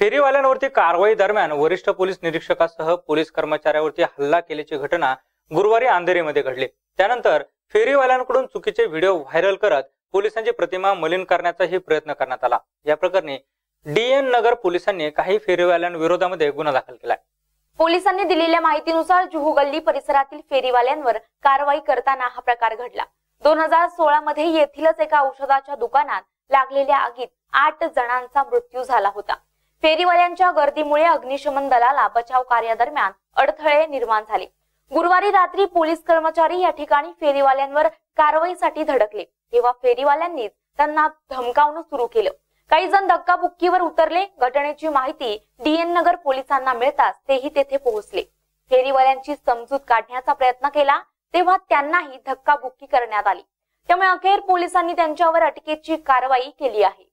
फेरीवाल्यांवरती कारवाई दरम्यान वरिष्ठ पोलीस निरीक्षकासह पोलीस कर्मचाऱ्यावरती हल्ला केल्याची घटना गुरुवारी अंधेरीमध्ये घडली. त्यानंतर फेरीवाल्यांकडून चुकीचे व्हिडिओ व्हायरल करत पोलिसांची प्रतिमा मलिन करण्याचाही प्रयत्न करण्यात आला. या प्रकरणी डीएन नगर पोलिसांनी काही फेरीवाल्यांविरोधामध्ये गुन्हा दाखल केलाय. पोलिसांनी दिलेल्या माहितीनुसार जुहू गल्ली परिसरातील फेरीवाल्यांवर कारवाई करताना हा प्रकार घडला. दोन हजार सोळा मध्ये येथीलच एका औषधाच्या दुकानात लागलेल्या आगीत आठ जणांचा मृत्यू झाला होता. फेरीवाल्यांच्या गर्दीमुळे अग्निशमन दलाला बचाव कार्यादरम्यान अडथळे निर्माण झाले. गुरुवारी रात्री पोलीस कर्मचारी या ठिकाणी फेरीवाल्यांवर कारवाईसाठी धडकले. तेव्हा फेरीवाल्यांनीच त्यांना धमकावणं सुरू केलं. काही जण धक्काबुक्कीवर उतरले. घटनेची माहिती डीएन नगर पोलिसांना मिळताच तेही तेथे पोहोचले. फेरीवाल्यांची समजूत काढण्याचा प्रयत्न केला तेव्हा त्यांनाही धक्काबुक्की करण्यात आली. त्यामुळे अखेर पोलिसांनी त्यांच्यावर अटकेची कारवाई केली आहे.